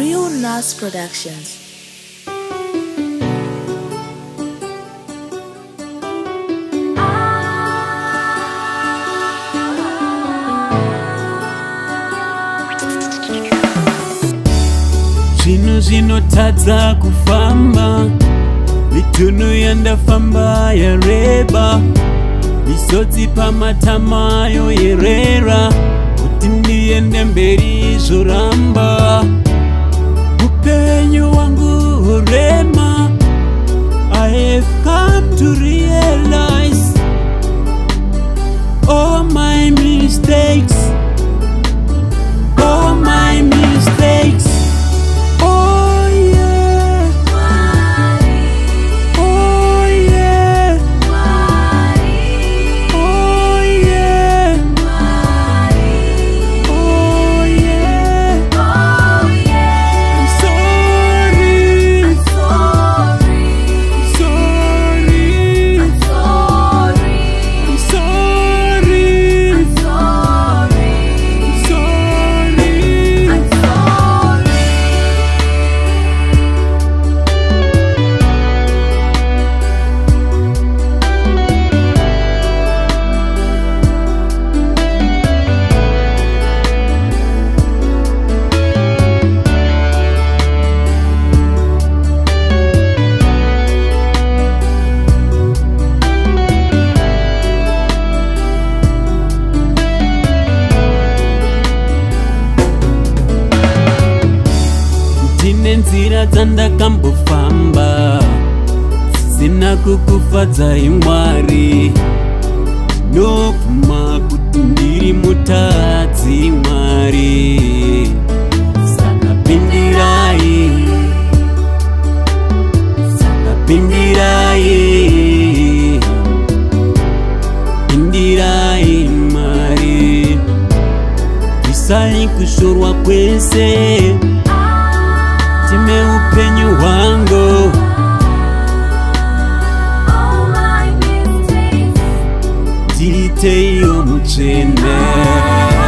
real nas productions zvinhu zvinotadza kufamba mitunhu yandafamba yareba misodzi pamatamayo yerera kuti ndiende mberi zvoramba nenzira dzandakambofamba sina kukufadza imwari nokuma kuti ndiri mutadzi mwari saka pindirai saka pindirai pindirai mwari bvisai kushorwa kwese mukati meupenyu hwangu diteiyo mutsvene oh,